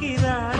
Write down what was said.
quedar.